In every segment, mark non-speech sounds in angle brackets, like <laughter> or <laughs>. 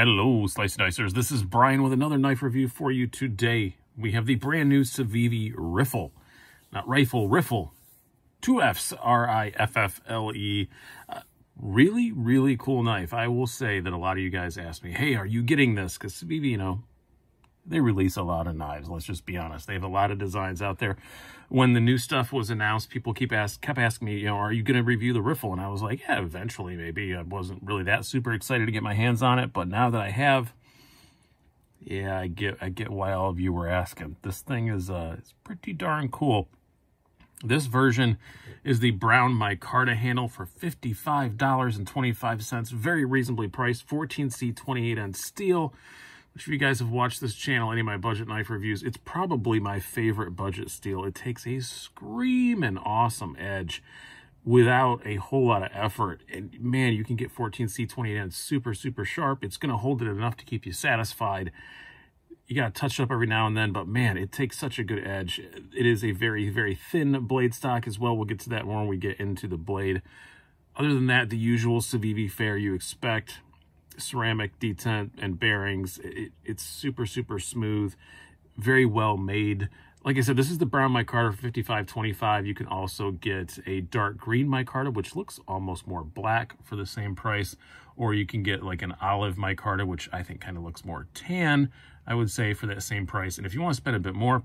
Hello, Slicey Dicers. This is Brian with another knife review for you today. We have the brand new Civivi Riffle. Not rifle, riffle. Two Fs, R-I-F-F-L-E. Uh, really, really cool knife. I will say that a lot of you guys ask me, hey, are you getting this? Because Civivi, you know, they release a lot of knives. Let's just be honest. They have a lot of designs out there. When the new stuff was announced, people keep ask, kept asking me, you know, are you going to review the Riffle? And I was like, yeah, eventually, maybe. I wasn't really that super excited to get my hands on it, but now that I have, yeah, I get I get why all of you were asking. This thing is uh, it's pretty darn cool. This version is the brown micarta handle for $55.25. Very reasonably priced, 14C28N steel which if you guys have watched this channel, any of my budget knife reviews, it's probably my favorite budget steel. It takes a screaming awesome edge without a whole lot of effort. And man, you can get 14C28N super, super sharp. It's going to hold it enough to keep you satisfied. You got to touch it up every now and then, but man, it takes such a good edge. It is a very, very thin blade stock as well. We'll get to that more when we get into the blade. Other than that, the usual Civivi fare you expect ceramic detent and bearings. It, it's super, super smooth, very well made. Like I said, this is the brown micarta for 55.25. You can also get a dark green micarta, which looks almost more black for the same price. Or you can get like an olive micarta, which I think kind of looks more tan, I would say, for that same price. And if you want to spend a bit more,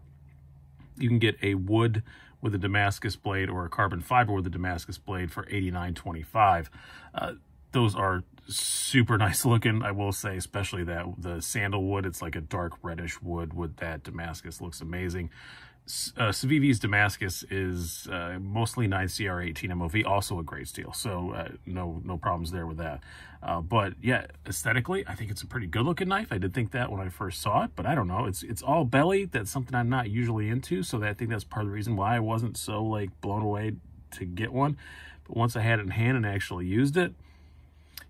you can get a wood with a Damascus blade or a carbon fiber with a Damascus blade for 89.25. Uh, those are super <laughs> nice looking, I will say, especially that the sandalwood. It's like a dark reddish wood with that Damascus. Looks amazing. Uh, Civivi's Damascus is uh, mostly 9CR18 MOV, also a great steel, so uh, no no problems there with that. Uh, but yeah, aesthetically, I think it's a pretty good looking knife. I did think that when I first saw it, but I don't know. It's it's all belly. That's something I'm not usually into, so that, I think that's part of the reason why I wasn't so like blown away to get one. But once I had it in hand and actually used it,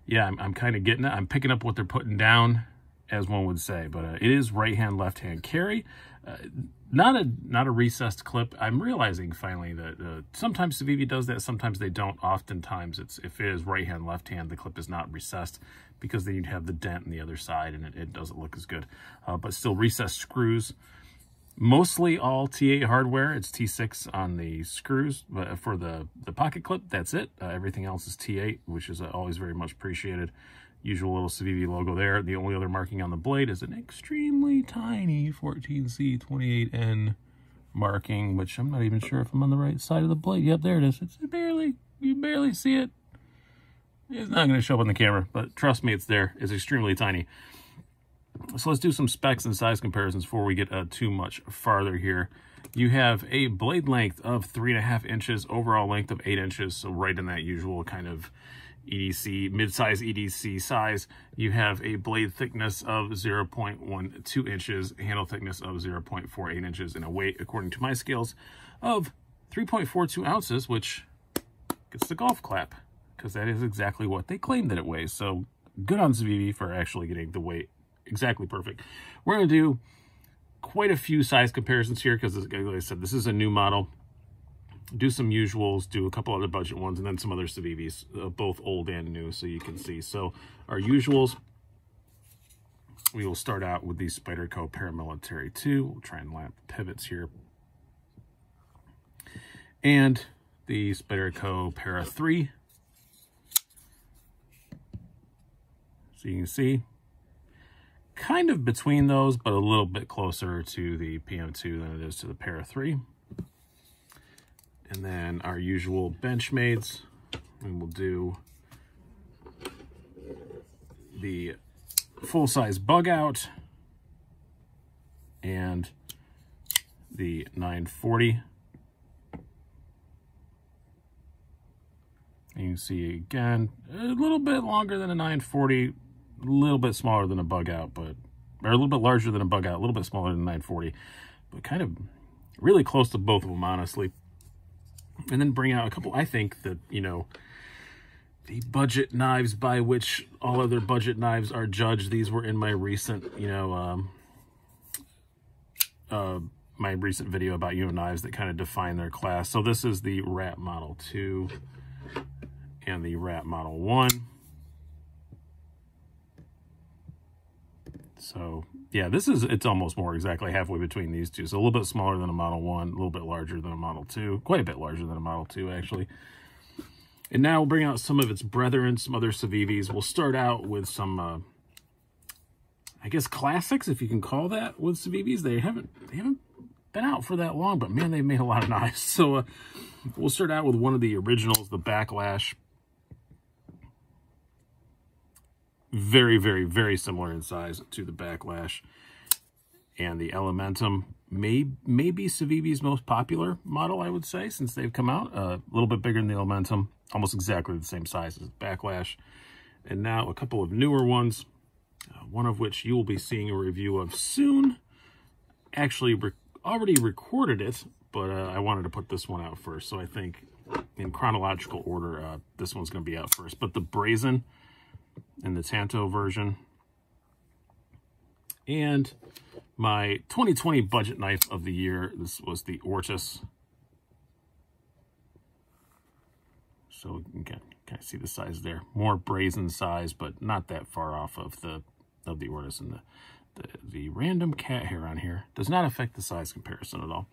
yeah, I'm, I'm kind of getting it. I'm picking up what they're putting down, as one would say. But uh, it is right hand, left hand carry. Uh, not a not a recessed clip. I'm realizing finally that uh, sometimes Civivi does that, sometimes they don't. Oftentimes, it's if it is right hand, left hand, the clip is not recessed because then you'd have the dent on the other side and it, it doesn't look as good. Uh, but still recessed screws mostly all T8 hardware. It's T6 on the screws, but for the, the pocket clip, that's it. Uh, everything else is T8, which is uh, always very much appreciated. Usual little Civivi logo there. The only other marking on the blade is an extremely tiny 14C28N marking, which I'm not even sure if I'm on the right side of the blade. Yep, there it is. It's barely, you barely see it. It's not going to show up on the camera, but trust me, it's there. It's extremely tiny. So let's do some specs and size comparisons before we get uh, too much farther here. You have a blade length of three and a half inches, overall length of eight inches, so right in that usual kind of EDC, mid-size EDC size. You have a blade thickness of 0.12 inches, handle thickness of 0.48 inches, and a weight, according to my scales, of 3.42 ounces, which gets the golf clap, because that is exactly what they claim that it weighs. So good on Civivi for actually getting the weight exactly perfect. We're going to do quite a few size comparisons here because, like I said, this is a new model. Do some usuals, do a couple other budget ones, and then some other Civivis, uh, both old and new, so you can see. So our usuals, we will start out with the Spyderco Paramilitary 2. We'll try and lamp pivots here. And the Spyderco Para 3. So you can see kind of between those, but a little bit closer to the PM2 than it is to the Para 3. And then our usual Benchmade's. We will do the full-size bug out and the 940. And you can see again, a little bit longer than a 940, a little bit smaller than a bug out, but or a little bit larger than a bug out, a little bit smaller than 940, but kind of really close to both of them, honestly. And then bring out a couple, I think that, you know, the budget knives by which all other budget knives are judged. These were in my recent, you know, um, uh, my recent video about you know knives that kind of define their class. So this is the Rat Model 2 and the Rat Model 1. So yeah, this is, it's almost more exactly halfway between these two. So a little bit smaller than a Model 1, a little bit larger than a Model 2, quite a bit larger than a Model 2 actually. And now we'll bring out some of its brethren, some other Civivis. We'll start out with some, uh, I guess, classics, if you can call that, with Civivis. They haven't, they haven't been out for that long, but man, they've made a lot of knives. <laughs> So uh, we'll start out with one of the originals, the Backlash. Very, very, very similar in size to the Backlash. And the Elementum may, may be Civivi's most popular model, I would say, since they've come out. Uh, a little bit bigger than the Elementum, almost exactly the same size as Backlash. And now a couple of newer ones, uh, one of which you will be seeing a review of soon. Actually, re already recorded it, but uh, I wanted to put this one out first. So I think in chronological order, uh, this one's going to be out first. But the Brazen in the Tanto version. And my 2020 budget knife of the year, this was the Ortus. So you can kind of see the size there. More brazen size, but not that far off of the of the Ortus. And the, the, the random cat hair on here does not affect the size comparison at all.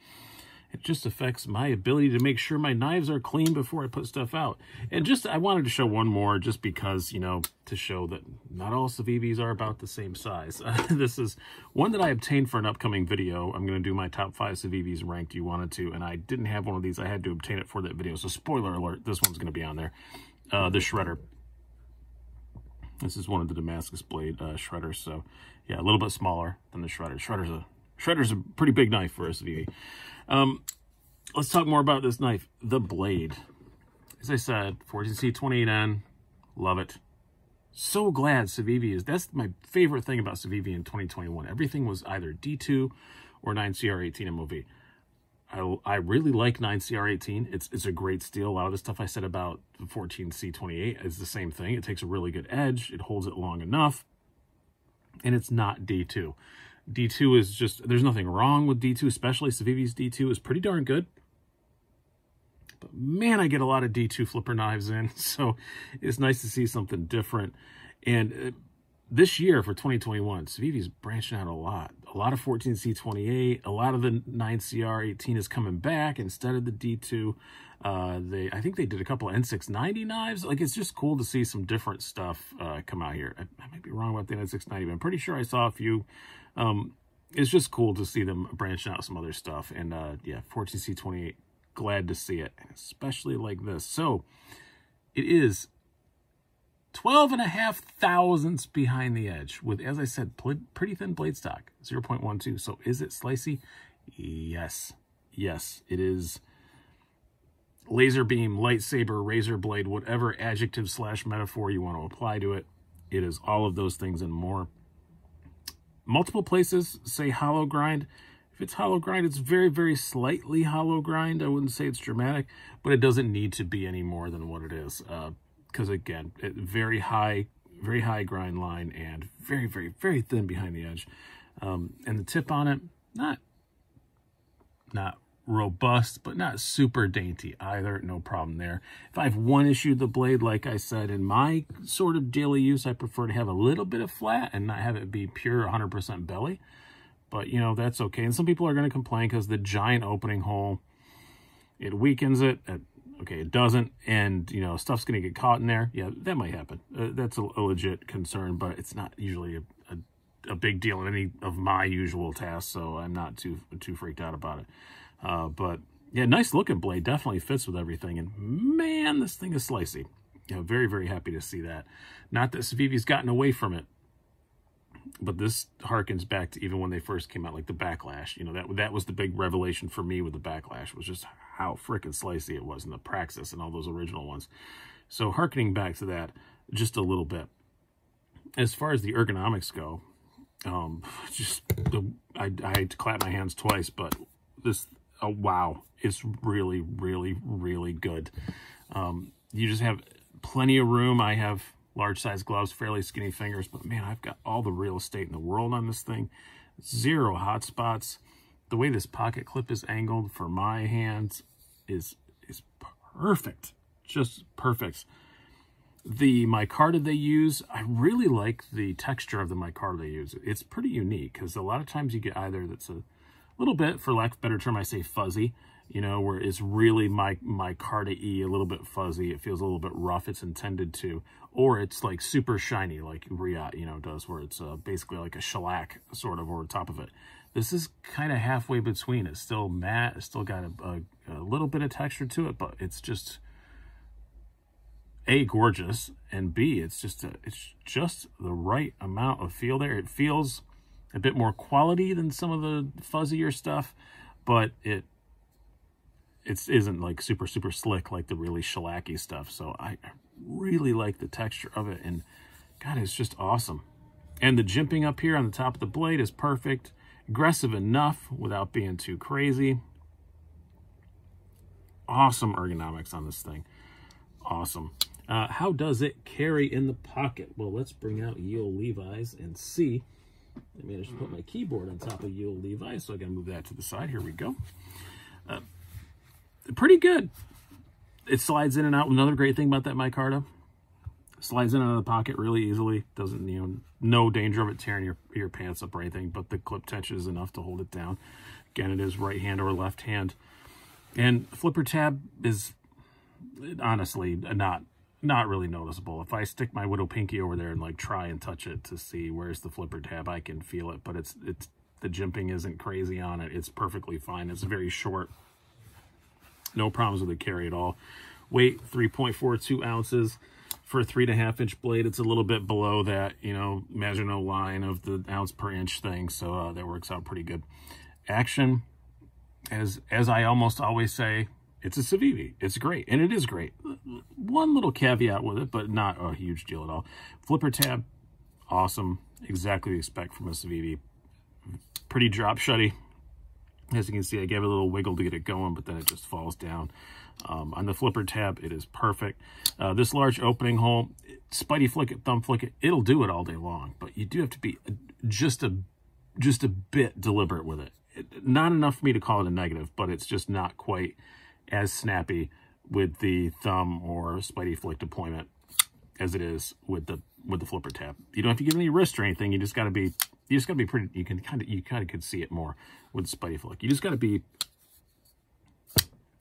It just affects my ability to make sure my knives are clean before I put stuff out. And just, I wanted to show one more just because, you know, to show that not all Civivis are about the same size. Uh, <laughs> this is one that I obtained for an upcoming video. I'm going to do my top five Civivis ranked you wanted to, and I didn't have one of these. I had to obtain it for that video. So spoiler alert, this one's going to be on there. Uh, the Shredder. This is one of the Damascus blade uh, shredders. So yeah, a little bit smaller than the Shredder. Shredder's a Shredder's a pretty big knife for a Civivi. Um, let's talk more about this knife, the blade. As I said, 14C28N, love it. So glad Civivi is, that's my favorite thing about Civivi in 2021. Everything was either D2 or 9CR18 MOV. I, I really like 9CR18. It's it's a great steel. A lot of the stuff I said about the 14C28 is the same thing. It takes a really good edge. It holds it long enough. And it's not D2. D2 is just, there's nothing wrong with D2, especially Civivi's D2 is pretty darn good. But man, I get a lot of D2 flipper knives in, <laughs> so it's nice to see something different. And uh, this year for 2021, Civivi's branching out a lot. A lot of 14C28, a lot of the 9CR18 is coming back instead of the D2. Uh, they, I think they did a couple of N690 knives. Like, it's just cool to see some different stuff uh, come out here. I, I might be wrong about the N690, but I'm pretty sure I saw a few um, it's just cool to see them branching out some other stuff. And uh, yeah, 14C28, glad to see it, especially like this. So it is 12 and a half thousandths behind the edge with, as I said, pretty thin blade stock, 0.12. So is it slicey? Yes. Yes, it is laser beam, lightsaber, razor blade, whatever adjective slash metaphor you want to apply to it. It is all of those things and more multiple places say hollow grind. If it's hollow grind, it's very, very slightly hollow grind. I wouldn't say it's dramatic, but it doesn't need to be any more than what it is. Because uh, again, it, very high, very high grind line and very, very, very thin behind the edge. Um, and the tip on it, not, not robust, but not super dainty either. No problem there. If I have one issue the blade, like I said, in my sort of daily use, I prefer to have a little bit of flat and not have it be pure 100% belly. But, you know, that's okay. And some people are going to complain because the giant opening hole, it weakens it. okay, it doesn't. And, you know, stuff's going to get caught in there. Yeah, that might happen. Uh, that's a, a, legit concern, but it's not usually a, a, a big deal in any of my usual tasks. So I'm not too, too freaked out about it. Uh, but yeah, nice looking blade. Definitely fits with everything. And man, this thing is slicey. You know, very, very happy to see that. Not that Civivi's gotten away from it, but this harkens back to even when they first came out, like the Backlash. You know, that that was the big revelation for me with the Backlash, was just how freaking slicey it was in the Praxis and all those original ones. So harkening back to that just a little bit. As far as the ergonomics go, um, <laughs> just the, I, I had to clap my hands twice, but this oh, wow, it's really, really, really good. Um, you just have plenty of room. I have large size gloves, fairly skinny fingers, but man, I've got all the real estate in the world on this thing. Zero hot spots. The way this pocket clip is angled for my hands is is perfect. Just perfect. The micarta they use, I really like the texture of the micarta they use. It's pretty unique because a lot of times you get either that's a little bit, for lack of better term, I say fuzzy, you know, where it's really my micarta-y, a little bit fuzzy. It feels a little bit rough. It's intended to. Or it's like super shiny like Riat, you know, does, where it's uh, basically like a shellac sort of over top of it. This is kind of halfway between. It's still matte. It's still got a, a, a little bit of texture to it, but it's just a gorgeous and b it's just a, it's just the right amount of feel there it feels a bit more quality than some of the fuzzier stuff but it it isn't like super super slick like the really shellacky stuff. So i really like the texture of it and god it's just awesome. And the jimping up here on the top of the blade is perfect aggressive enough without being too crazy. Awesome ergonomics on this thing. Awesome. Uh, how does it carry in the pocket? Well, let's bring out Ye Levi's and see. I managed to put my keyboard on top of Ye Levi, so I got to move that to the side. Here we go. Uh, pretty good. It slides in and out. Another great thing about that micarta, slides in out of the pocket really easily. Doesn't, you know, no danger of it tearing your, your pants up or anything, but the clip tension is enough to hold it down. Again, it is right hand or left hand. And flipper tab is honestly not not really noticeable. If I stick my Widow Pinky over there and like try and touch it to see where's the flipper tab, I can feel it, but it's, it's, the jimping isn't crazy on it. It's perfectly fine. It's very short. No problems with the carry at all. Weight, 3.42 ounces for a three and a half inch blade. It's a little bit below that, you know, Maginot line of the ounce per inch thing. So uh, that works out pretty good. Action, as, as I almost always say, it's a Civivi. It's great, and it is great. One little caveat with it, but not a huge deal at all. Flipper tab, awesome. Exactly expect from a Civivi. Pretty drop shutty. As you can see, I gave it a little wiggle to get it going, but then it just falls down. Um, on the flipper tab, it is perfect. Uh, this large opening hole, spidey flick it, thumb flick it, it'll do it all day long, but you do have to be just a just a bit deliberate with it. it not enough for me to call it a negative, but it's just not quite as snappy with the thumb or Spidey Flick deployment as it is with the with the flipper tab. You don't have to give any wrist or anything. You just got to be you just got to be pretty. You can kind of you kind of could see it more with Spidey Flick. You just got to be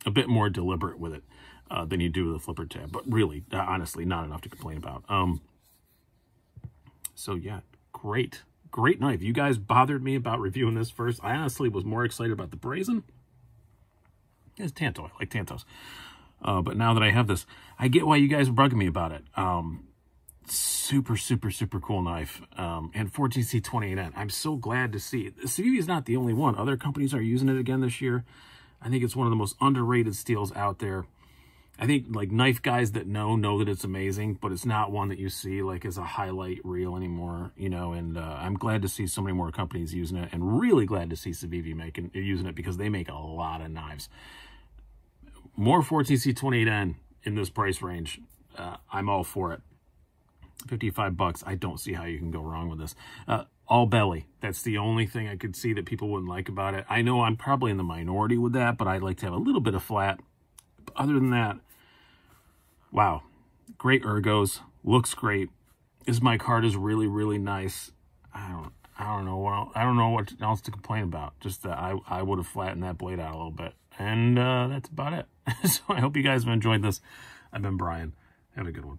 a bit more deliberate with it uh, than you do with the flipper tab. But really, uh, honestly, not enough to complain about. Um. So yeah, great, great knife. You guys bothered me about reviewing this first. I honestly was more excited about the brazen it's Tanto. I like Tantos. Uh, but now that I have this, I get why you guys are bugging me about it. Um, super, super, super cool knife. Um, and 14C28N. I'm so glad to see it. Civivi is not the only one. Other companies are using it again this year. I think it's one of the most underrated steels out there. I think like knife guys that know, know that it's amazing, but it's not one that you see like as a highlight reel anymore, you know, and uh, I'm glad to see so many more companies using it and really glad to see Civivi making using it because they make a lot of knives more 14C28N in this price range. Uh, I'm all for it. 55 bucks. I don't see how you can go wrong with this. Uh, all belly. That's the only thing I could see that people wouldn't like about it. I know I'm probably in the minority with that, but I'd like to have a little bit of flat. Other than that, wow. Great ergos. Looks great. This micarta is really, really nice. I don't I don't know what I don't know what else to complain about. Just that I, I would have flattened that blade out a little bit. And uh, that's about it. <laughs> so I hope you guys have enjoyed this. I've been Brian. Have a good one.